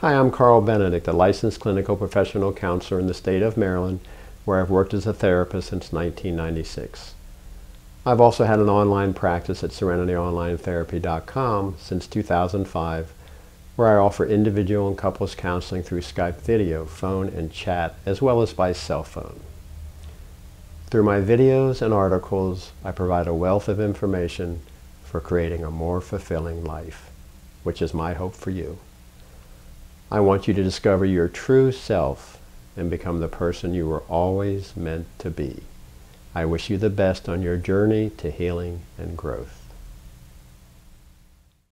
Hi, I'm Carl Benedict, a licensed clinical professional counselor in the state of Maryland, where I've worked as a therapist since 1996. I've also had an online practice at SerenityOnlineTherapy.com since 2005, where I offer individual and couples counseling through Skype video, phone, and chat, as well as by cell phone. Through my videos and articles, I provide a wealth of information for creating a more fulfilling life, which is my hope for you. I want you to discover your true self and become the person you were always meant to be. I wish you the best on your journey to healing and growth.